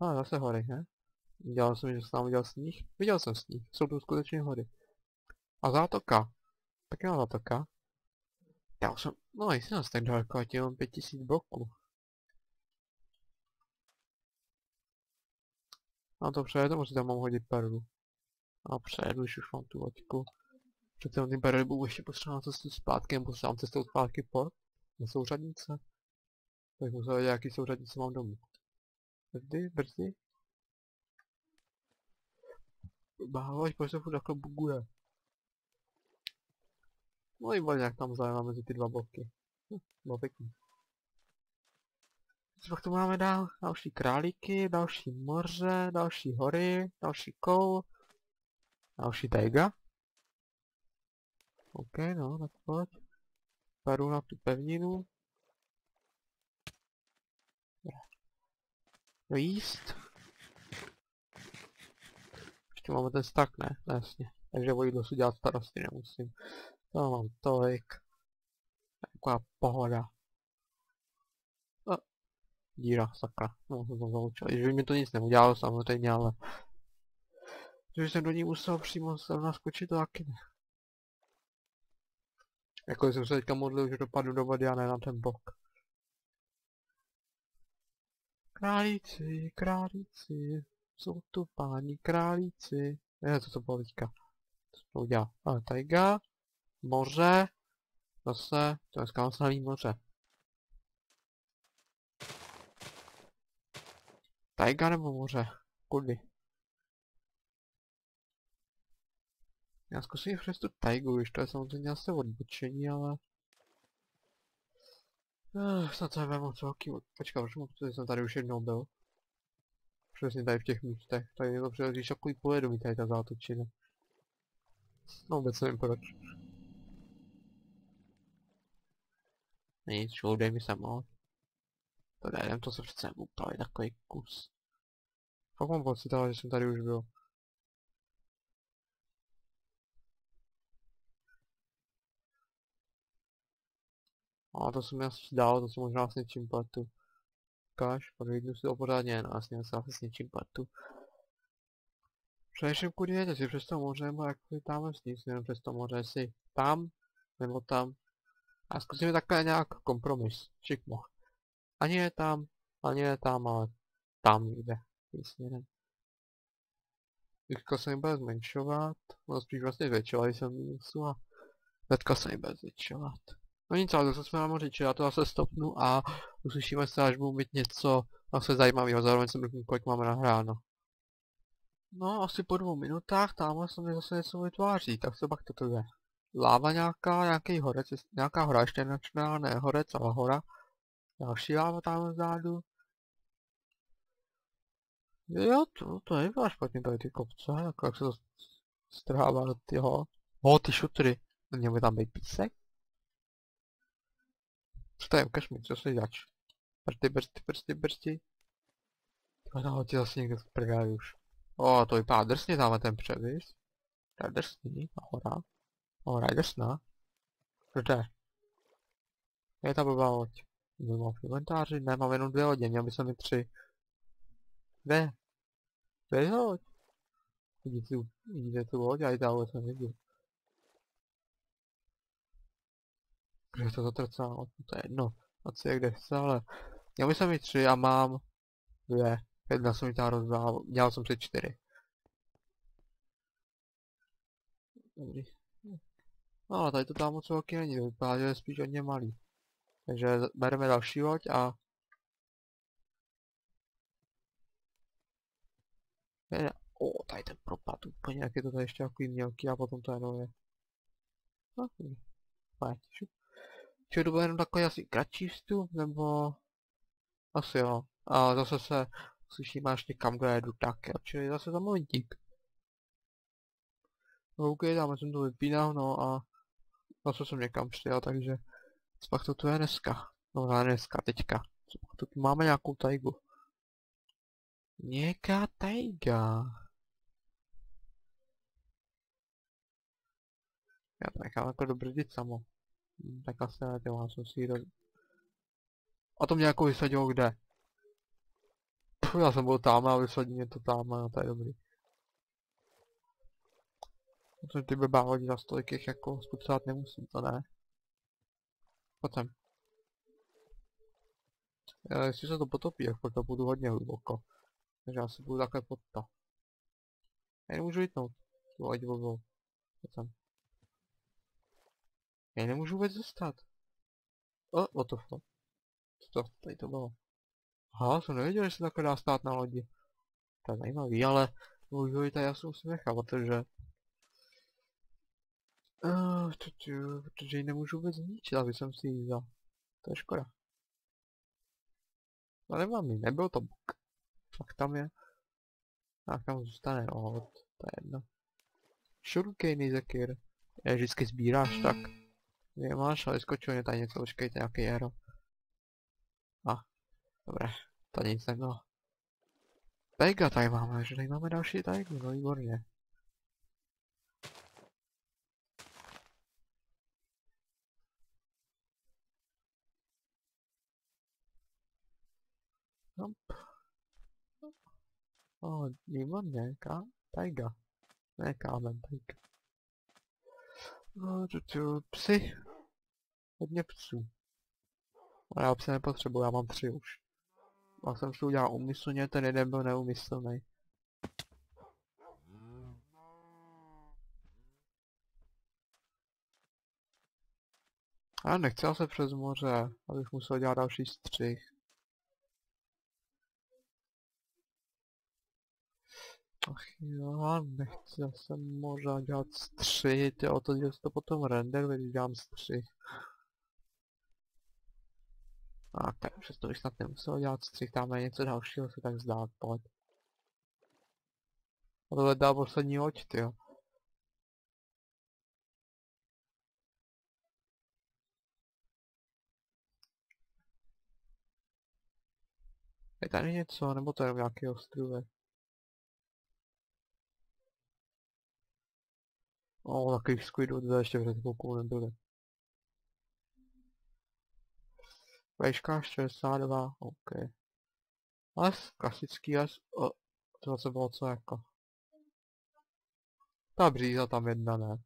Speaker 1: A ah, zase hory, ne? Dělal jsem, že jsem tam viděl sníh. Viděl jsem sníh, jsou to skutečně hory. A zátoka. Pěkná zátoka. Já jsem, no jestli nás tak daleko, ať jenom 5000 bloků. No to přejedeme, si tam mám hodit perlu. A přejedu, když už mám tu loďku. Přece ty berry budu ještě potřeba na cestu zpátky, nebo sám cestou zpátky po na souřadnice. Tak musel vědět, jaký souřadnice mám domů. Brzdy, brzdy. Bávaš, proč se furt takhle buguje. No i nějak tam zájemá mezi ty dva bloky. Hm, bylo pěkný. Co pak tu máme dál? Další králíky, další moře, další hory, další koul, další taiga. OK, no, tak pojď. Paru na tu pevninu. No jíst. Ještě máme ten stak, ne? No, jasně. Takže o jídlo si dělat starosti nemusím. To mám tolik. Taková pohoda. Díra, sakra. No, to jsem zaučil. Že by mi to nic neudělalo samozřejmě, ale... Že jsem do ní musel přímo se naskočit, to taky ne. Jako jsem se teďka modlil, že dopadnu do vody a ne na ten bok. Králíci, králíci, jsou tu páni králíci. Ne, co to bylo teďka. Co to udělal? Ale tajga, moře, zase, to je skalsaný moře. Tajga nebo moře? Kudy? Já zkusím přes tu tajgu, když to je samozřejmě asi odbočení, ale... Uh, snad to je moc velký... Počkej, proč protože jsem tady už jednou byl. Přesně tady v těch místech. Tady je to příliš takový povědomí tady ta zátočina. No vůbec nevím proč. Nic, šlo, dej mi sem, no. To jdem, to se přece upravit takový kus. Fakt mám pocit, ale že jsem tady už byl. A to se mi asi dalo, to se možná s něčím pletu. Kaž, projdnu si to pořádně, no jasně se asi s něčím pletu. Především kudy jede, si přes to moře, nebo jak tam s nic, nevím přes to moře, jestli tam, nebo tam. A zkusíme takhle nějak kompromis, šikmo. Ani je tam, ani je tam, ale tam jde, tím směrem. Teďka se mi bude zmenšovat, no spíš vlastně zvětšovat, jsem minusů a teďka se mi bude zvětšovat. No nic, ale zase jsme na moři, já to zase stopnu a uslyšíme se, až budu mít něco zase zajímavého, zároveň jsem řeknu, kolik máme nahráno. No, asi po dvou minutách tamhle se mi zase něco vytváří, tak se pak toto je. Láva nějaká, nějaký horec, nějaká hora ještě načná, ne horec, ale hora. Další láva tam vzadu. Jo, to, to nevypadá špatně tady ty kopce, jako jak se to strhává do tyho. O, ty šutry. Měl by tam být písek? Co to je, ukaž mi, co se děláš? Brzdy, brzdy, brzdy, brzdy. No, ti zase někdo prdeli už. O, to vypadá drsně tam ten převis. To je drsný, hora. Hora je drsná. Kde? Je ta blbá loď. Nemám v inventáři, ne, mám jenom dvě lodě, měl by se mi tři. Kde je loď? Vidíte tu, vidíte tu loď, a i ta loď jsem viděl. Kde to zatrcalo, to je jedno. A co je kde chce, ale... Měl bych mi tři a mám dvě. Jedna jsem mi tam rozdál, dělal jsem si čtyři. Dobrý. No ale tady to tam moc velký není, to vypadá, že je spíš hodně malý. Takže bereme další loď a... O, tady ten propad úplně, jak je to tady ještě takový mělký a potom to jenom je. No, pojď, šup. Či to bude jenom takový asi kratší vstup, nebo... Asi jo. A zase se slyšíme až někam, kde jedu tak, jo. Čili zase za momentík. No OK, dáme jsem to vypínal, no a... Zase jsem někam přijel, takže... Co pak to tu je dneska? No ne dneska, teďka. Co pak to tu máme nějakou tajgu? Nějaká tajga. Já to nechám jako dobrzdit samo. Hm, tak asi ne, ty jsem si ji A to mě jako vysadilo kde? Puh, já jsem byl tam a vysadí mě to tam, no to je dobrý. Protože ty blbá hodí za jich jako spotřebovat nemusím, to ne. Potom. Já, jestli se to potopí, jak to budu hodně hluboko. Takže já si budu takhle pod to. Já nemůžu vytnout. Tu loď blbou. Co tam? Já nemůžu vůbec dostat. O, o to fuck. Co to? Tady to bylo. Aha, jsem nevěděl, že se takhle dá stát na lodi. To je zajímavý, ale i tady já si musím nechat, protože... Uh, protože ji nemůžu vůbec zničit, aby jsem si ji vzal. To je škoda. No nemám ji, nebyl to bug. Tak tam je. Tak tam zůstane, no, to je jedno. Shurikeny Zekir. Je vždycky sbíráš, tak. Nemáš, ale skočil mě tady něco, počkejte, nějaký jero. A, dobré, to nic nebylo. Taiga tady máme, že tady máme další taigu, no výborně. Hop. O, oh, výborně, ká, taiga. Ne kámen, taiga. No, tu, tu, psy. Hodně psů. Ale já psy nepotřebuji, já mám tři už. Já jsem si udělal umyslně, ten jeden byl neumyslný. A nechcel se přes moře, abych musel dělat další střih. Ach jo, nechtěl jsem možná dělat střih, jo, to dělám to potom render, když dělám střih. A tak přesto bych snad nemusel dělat střih, tam je něco dalšího se tak zdá, pojď. A tohle dá poslední loď, jo. Je tady něco, nebo to je nějaký ostrůvek? O, takových squidů to ještě před chvilkou nebyly. Vejška 62, OK. Les, klasický les, o, to zase bylo co jako. Ta bříza tam jedna ne.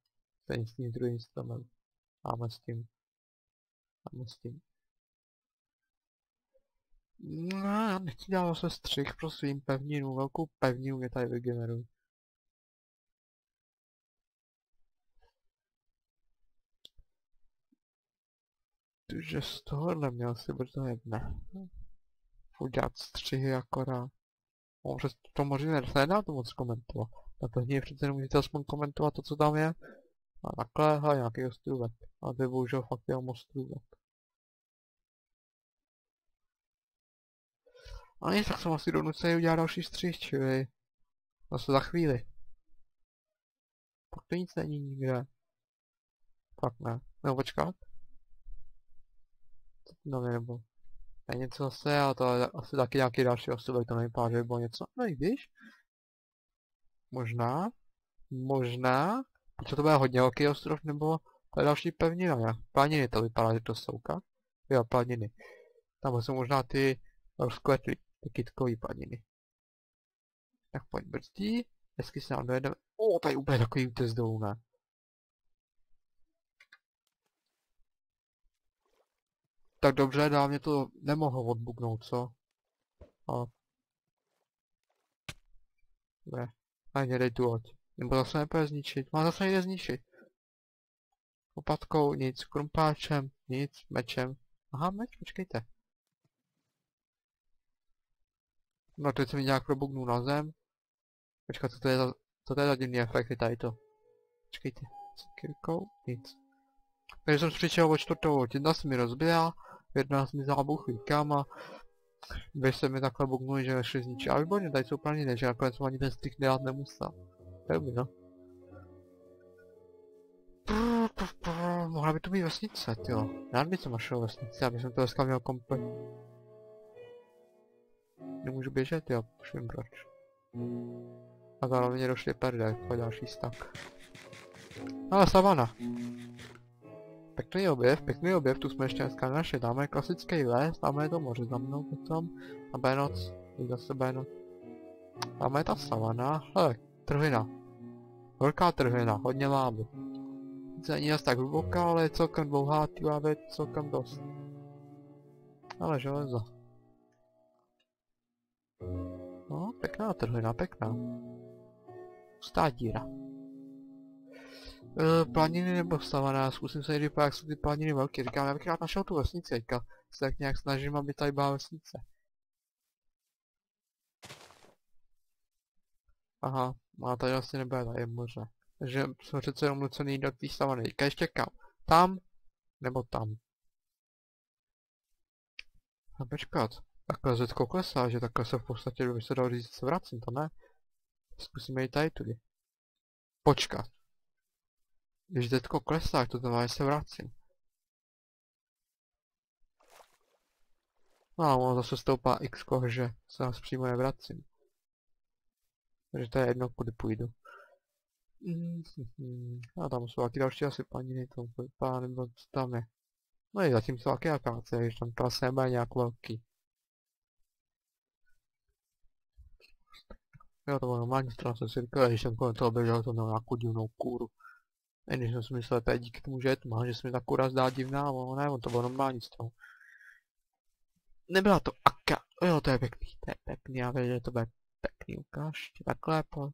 Speaker 1: Stejně s tím druhým stromem. Máme s tím. Máme s tím. No, já nechci dělat zase střih pro svým pevninu, velkou pevninu mě tady vygenerují. Že z tohohle si brzo jedne. Udělat střihy akorát. On přes to možná se nedá to moc komentovat. Na to hně přece nemůžete aspoň komentovat to, co tam je. A takhle, a nějaký ostrůvek. A to je bohužel fakt jenom ostrůvek. A nic, tak jsem asi donucený udělat další střih, čili... Zase za chvíli. Pak to nic není nikde. Pak ne. Nebo počkat no nebo je něco zase, ale to je asi taky nějaký další osobek, to nevypadá, že by bylo něco, no i víš, možná, možná, protože to bude hodně velký ostrov, nebo to je další pevnina, ne? Planiny to vypadá, že to jsou? Jo, planiny. Tam jsou možná ty rozkvetly, ty kytkový planiny. Tak pojď brzdí, hezky se nám dojedeme. O, tady úplně takový útes dolů, ne? Tak dobře, mě to nemohlo odbuknout, co? A... Ne. Ani dej tu loď. Nebo zase nepůjde zničit. Má zase nejde zničit. Opatkou nic, krumpáčem nic, mečem. Aha, meč, počkejte. No teď se mi nějak probugnul na zem. Počkat, co to je za, co to je za divný efekt, tady to. Počkejte, s kirkou, nic. Takže jsem přišel o čtvrtou loď, jedna se mi rozbila, jedna z mi zábuchy kam a dvě se mi takhle buknuli, že nešli zničit. A výborně, tady jsou planiny, že nakonec jsem ani ten styk dělat nemusel. Dobrý, no. Mohla by to být vesnice, jo. Rád bych to našel vesnice, aby jsem to dneska měl komplet. Nemůžu běžet, jo, už vím proč. A zároveň došli perde, jako další stak. Ale savana. Pěkný objev, pěkný objev, tu jsme ještě dneska našli, dáme klasický les, dáme to moře za mnou potom, a Benoc, zase Benoc. Dáme ta savana, hele, trhina. Velká trhina, hodně lávy. Není asi tak hluboká, ale je celkem dlouhá, ty lávy celkem dost. Ale železo. No, pěkná trhina, pěkná. Pustá díra. Uh, planiny nebo stavaná, zkusím se jít jak jsou ty planiny velké. Říkám, já bych rád našel tu vesnici, teďka se tak nějak snažím, aby tady byla vesnice. Aha, má tady vlastně nebude tady moře. Takže jsme přece jenom nucený do té stavany. Teďka ještě kam? Tam? Nebo tam? A počkat. Takhle zetko klesá, že takhle se v podstatě, kdyby se dalo říct, se vracím, to ne? Zkusíme jít tady tudy. Počkat. Když zetko klesá, to znamená, že se vracím. No a ono zase stoupá x, že se nás přímo nevracím. Takže to je jedno, kudy půjdu. A tam jsou taky další asi planiny, to vypadá, nebo co tam je. No i zatím jsou taky akáce, když tam trasa nebude nějak velký. Jo, to bylo normální jsem si říkal, když jsem kolem toho běžel, to měl nějakou divnou kůru. A když jsem si myslel, to je díky tomu, že je tma, že se mi ta kůra zdá divná, ale ne, on to bylo normální strana. Nebyla to aka, jo, to je pěkný, to je pěkný, já věděl, že to bude pěkný, ukáž, takhle, po.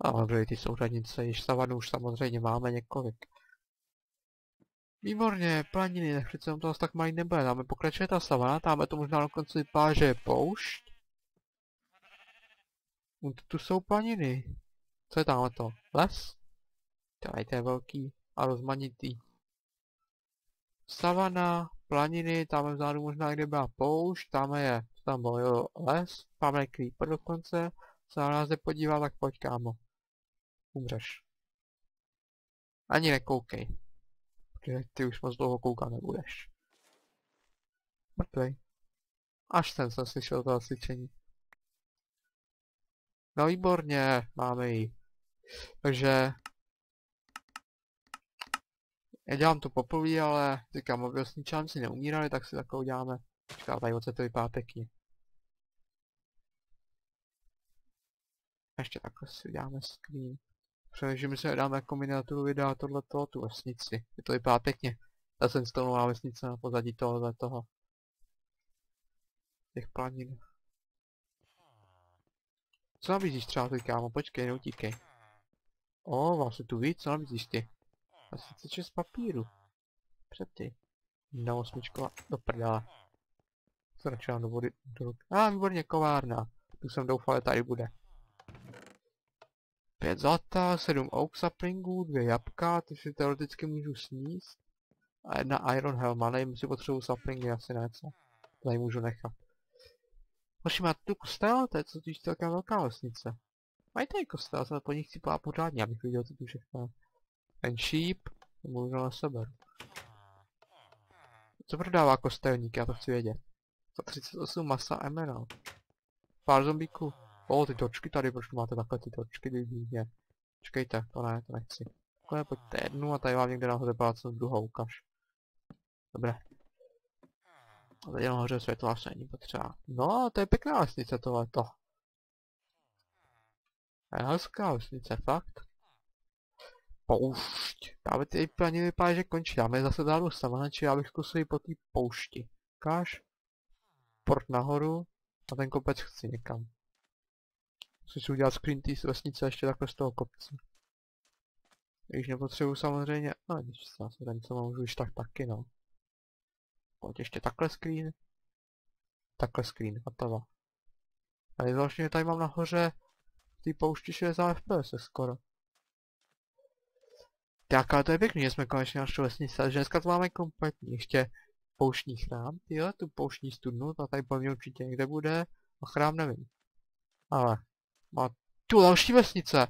Speaker 1: Ale dobrý, ty souřadnice, již savanu už samozřejmě máme několik. Výborně, planiny, tak přece to tak malý nebude, dáme pokračuje ta savana, dáme to možná dokonce vypadá, že je poušť. No, tu jsou planiny. Co je tam to? Les? Tady to je velký a rozmanitý. Savana, planiny, tam vzadu možná kde byla poušť, tam je, tam byl jo, les, tam je creeper dokonce, se na nás podívat, tak pojď kámo. Umřeš. Ani nekoukej. Protože ty už moc dlouho koukat nebudeš. Mrtvej. Až ten jsem slyšel to cvičení. No výborně, máme ji. Takže... Já dělám to poprvé, ale říkám, aby osničánci neumírali, tak si takovou děláme. Počká, tady oce to vypadá pěkně. Ještě takhle si uděláme screen. Přemýšlím, že se dáme jako miniaturu videa tohleto, tu vesnici. Je to vypadá pěkně. Ta sandstoneová vesnice na pozadí tohle toho. Těch planin. Co nabízíš třeba ty kámo? Počkej, neutíkej. O, vlastně tu víc, co nabízíš ty? Asi chce z papíru. Před ty. Na osmičko do. Co radši do vody, do ruky. A, ah, výborně, kovárna. Tu jsem doufal, že tady bude. Pět zlata, sedm oak saplingů, dvě jabka, ty si teoreticky můžu sníst. A jedna iron helma, nevím, si potřebuji saplingy, asi ne, co? Tady můžu nechat. Hoši, má tu kostel, to je co totiž celkem velká vesnice. Mají tady kostel, se po nich chci pořádně, abych viděl co tu všechno. Ten sheep, možná na sebe. Co prodává kostelník, já to chci vědět. Za 38 masa emerald. Pár zombíků. O, ty točky tady, proč máte takhle ty točky, divně. Čekejte, to ne, to nechci. Takhle pojďte jednu a tady vám někde nahoře práce druhou, ukaž. Dobré. A tady nahoře světla se není potřeba. No, to je pěkná vesnice tohleto. Je hezká vesnice, fakt. Poušť. Dáme ty plně vypadá, že končí. Dáme zase dál do savanači, já bych zkusil po té poušti. Ukáž? Port nahoru a ten kopec chci někam. Musím si udělat screen té vesnice ještě takhle z toho kopce. Když nepotřebuji samozřejmě, no když se tady co můžu už tak taky no. Pojď ještě takhle screen. Takhle screen, hotovo. A zvláštně tady mám nahoře v té poušti 60 fps skoro. Tak, ale to je pěkný, že jsme konečně našli vesnice, že dneska to máme kompletní, ještě pouštní chrám, tyhle, tu pouštní studnu, ta tady po určitě někde bude, a chrám nevím. Ale, má tu další vesnice.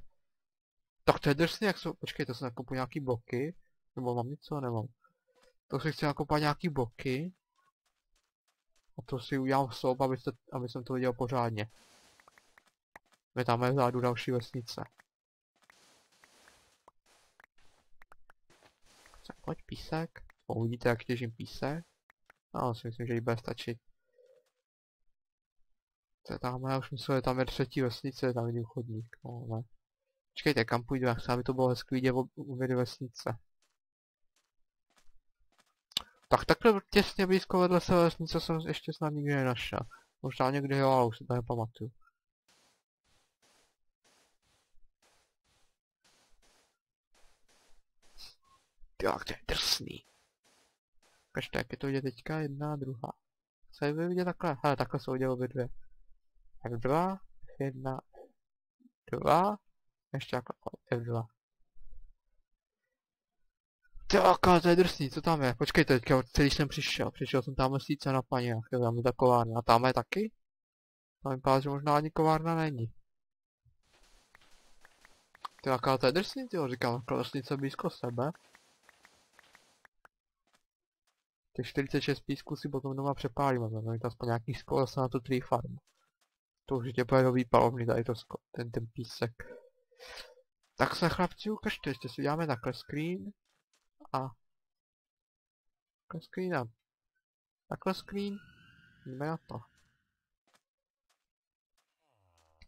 Speaker 1: Tak to je drsný, jak jsou, počkej, to jsou nakopu nějaký bloky, nebo mám něco, nemám. To si chci nakopat nějaký bloky. A to si udělám sob, aby, se, aby jsem to viděl pořádně. My tam je vzadu další vesnice. Pojď písek. Uvidíte, jak těžím písek. No, si myslím, že jí bude stačit. To je tam, já už myslím, že tam je třetí vesnice, tam je chodník. No, ne. Počkejte, kam půjdu, já chci, aby to bylo hezky vidět v vesnice. Tak takhle těsně blízko vedle se vesnice jsem ještě snad nikdy nenašel. Možná někdy jo, ale už si to nepamatuju. Jo, to je drsný. Každé, jak je to vidět teďka jedna druhá. Co je vidět takhle? Hele, takhle jsou vidět obě dvě. F2, F1, 2, ještě takhle, F2. Tyaka, to je drsný, co tam je? Počkejte, teďka celý jsem přišel. Přišel jsem tam sice na paně, je tam je ta kovárna. A tam je taky? Tam vypadá, že možná ani kovárna není. Tyaka, to je drsný, tyjo, říkám, klesnice blízko sebe. Těch 46 písků si potom doma přepálíme, máme to aspoň nějaký skoro se na tu tree farm. To určitě bude nový palovný, tady to sko ten, ten písek. Tak se chlapci ukažte, ještě si uděláme takhle screen. A... Takhle screen a... Takhle screen. Jdeme na to.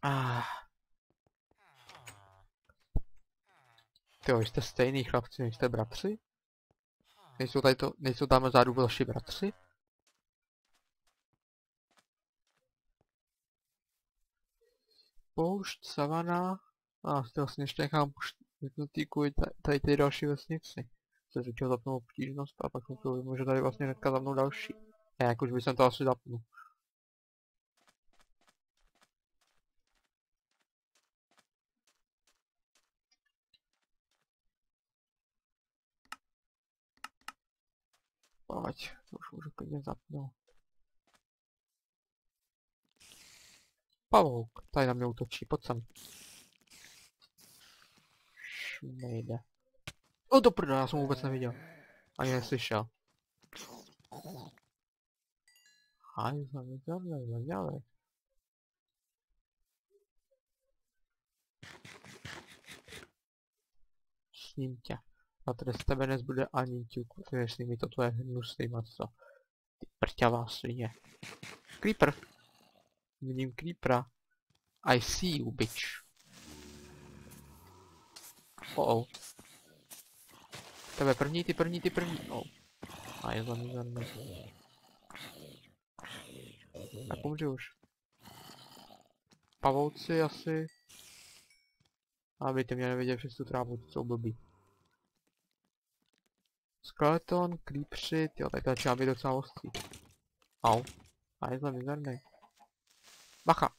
Speaker 1: Ah. Tyjo, jste stejný chlapci, nejste bratři? Nejsou tady to, nejsou tam zádu vaši bratři? Poušť, savana. A ah, to vlastně ještě nechám vypnutý kvůli tady ty další vesnici. Se řečil zapnout obtížnost a pak to může tady vlastně hnedka za mnou další. Ne, jak už bych to asi zapnul. Pojď, už můžu klidně zapnout. Pavouk, tady na mě útočí, pojď sem. Nejde. O to prdo, já jsem vůbec neviděl. Ani neslyšel. Haj, zavěděli, zavěděli. Sním tě. A tady z tebe nezbude ani ťuk, jestli mi toto je hnusný maso. Ty prťavá svině. Creeper. Vidím creepera. I see you, bitch. Oh, oh. Tebe první, ty první, ty první. Oh. A je za mě, za mě. Tak umři už. Pavouci asi. Aby ty mě neviděli přes tu trávu, to jsou blbý. Skeleton, creepři, jo, to začíná být docela ostrý. Au. A je to mizerný. Bacha.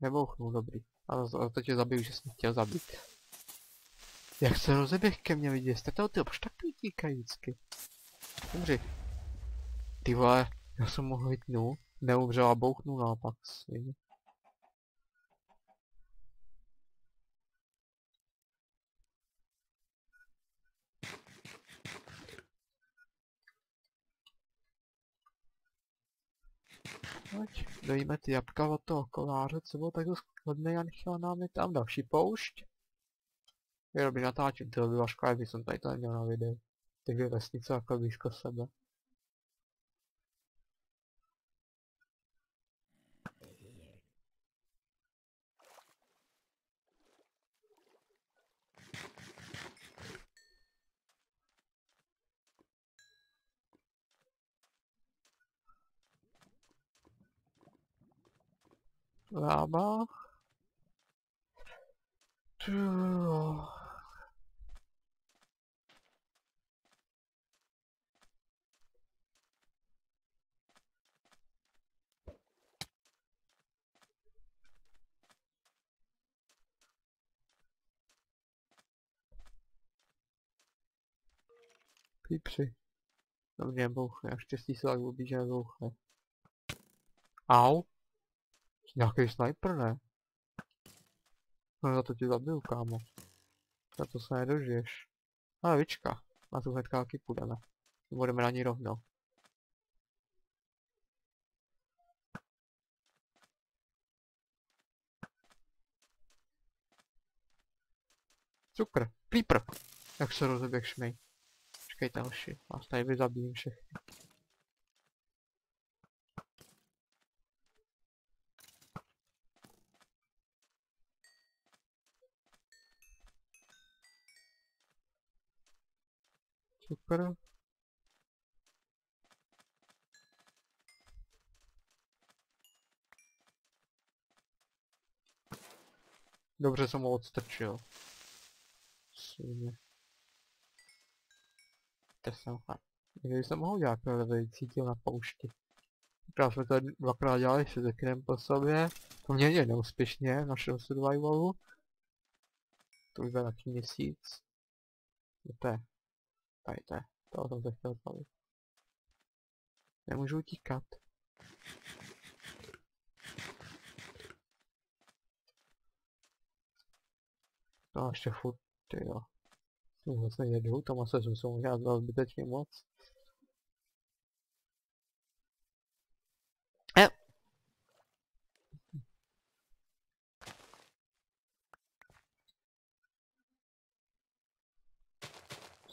Speaker 1: Nebouchnul, dobrý. Ale za to tě zabiju, že jsem chtěl zabít. Jak se rozeběh ke mně lidi, jste to ty, proč tak utíkají vždycky? Umři. Ty vole, já jsem mohl hitnout, neumřel a bouchnul naopak, svině. Pojď, dejme ty jabka od toho koláře, co bylo tak skladný a nechal nám je tam další poušť. Jo, by natáčím, to by byla škoda, jsem tady to neměl na videu. Ty dvě vesnice jako blízko sebe. Lába. Pípři. Dobře, bouchne. A štěstí se tak blbý, že nebouchne. Au. Nějaký sniper, ne? No za to ti zabiju, kámo. Za to se nedožiješ. Ale vyčka. Na tu hnedka taky půjdeme. Budeme na ní rovnou. Cukr. Creeper. Jak se rozeběh šmej. Počkejte hoši. Vás tady vyzabijím všechny. Super. Dobře jsem ho odstrčil. Svině. To jsem fakt. Někdy jsem mohl dělat level cítil na poušti. Akorát jsme to dvakrát dělali se zekinem po sobě. Poměrně neúspěšně v našem survivalu. To už taky měsíc. To je. Tady to je. Toho jsem se chtěl zbavit. Nemůžu utíkat. No ještě furt, ty jo. Vůbec nejedu, tam asi jsem se možná zbytečně moc.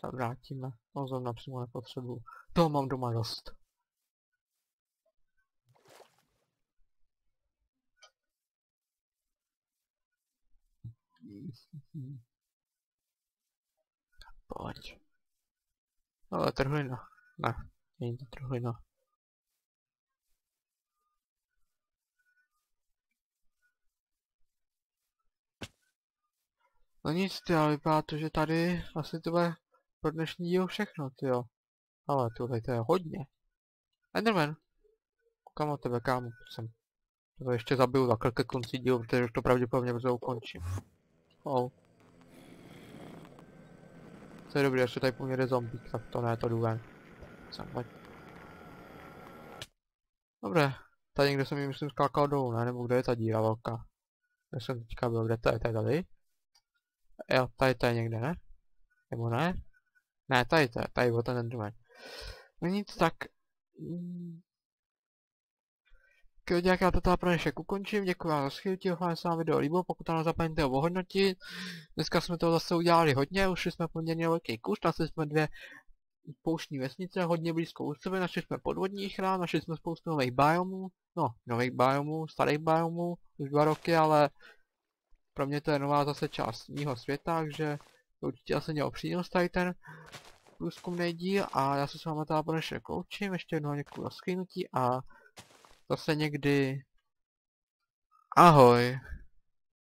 Speaker 1: Se vrátíme. No zrovna přímo nepotřebuju. Toho mám doma dost. Pojď. Ale trhlina. Ne, není to trhlina. No nic, ty, ale vypadá to, že tady asi to bude pro dnešní díl všechno, ty jo. Ale tohle to je hodně. Enderman. Koukám o tebe, kámo, jsem. To ještě zabiju takhle ke konci dílu, protože už to pravděpodobně brzo ukončím. Oh. To je dobrý, ještě tady po mně jde zombík, tak to ne, to jdu ven. Sem, pojď. Dobré, tady někde jsem mi myslím skákal dolů, ne? Nebo kde je ta díra velká? Kde jsem teďka byl, kde to je, tady? Jo, tady to je někde, ne? Nebo ne? Ne, tady to je, tady byl ten Enderman. No nic, tak... Já to teda pro dnešek ukončím, děkuji vám za schyltí, doufám, se vám video líbilo, pokud tam zapomeňte ho ohodnotit. Dneska jsme toho zase udělali hodně, ušli jsme poměrně velký kus, našli jsme dvě pouštní vesnice, hodně blízko u sebe, našli jsme podvodní chrám, našli jsme spoustu nových biomů, no, nových biomů, starých biomů, už dva roky, ale pro mě to je nová zase část mýho světa, takže určitě asi měl přínos tady ten průzkumný díl a já se s vámi teda dnešek loučím, ještě jednou děkuji za a Zase někdy. Ahoj.